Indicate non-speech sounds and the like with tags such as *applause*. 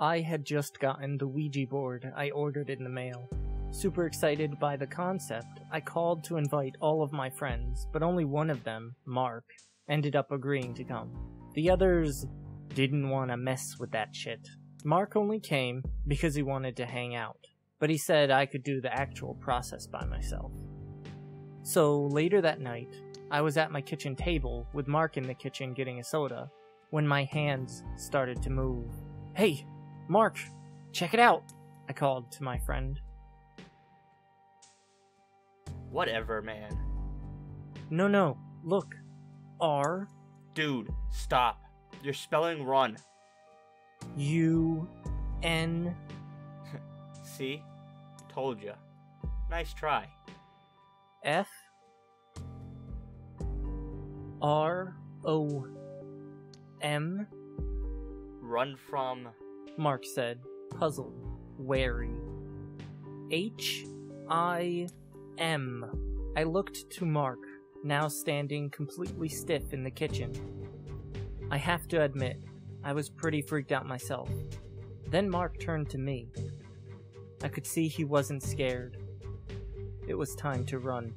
I had just gotten the Ouija board I ordered in the mail. Super excited by the concept, I called to invite all of my friends, but only one of them, Mark, ended up agreeing to come. The others didn't want to mess with that shit. Mark only came because he wanted to hang out, but he said I could do the actual process by myself. So later that night, I was at my kitchen table with Mark in the kitchen getting a soda when my hands started to move. Hey, Mark, check it out, I called to my friend. Whatever, man. No, no, look. R Dude, stop. You're spelling run. U N *laughs* See? Told ya. Nice try. F R O M, Run from. Mark said, puzzled, wary. H I M. I looked to Mark, now standing completely stiff in the kitchen. I have to admit, I was pretty freaked out myself. Then Mark turned to me. I could see he wasn't scared. It was time to run.